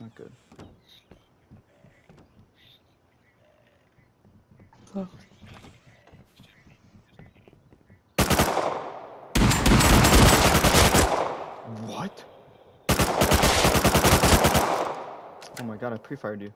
Not good. Oh. What? Oh my god, I pre-fired you.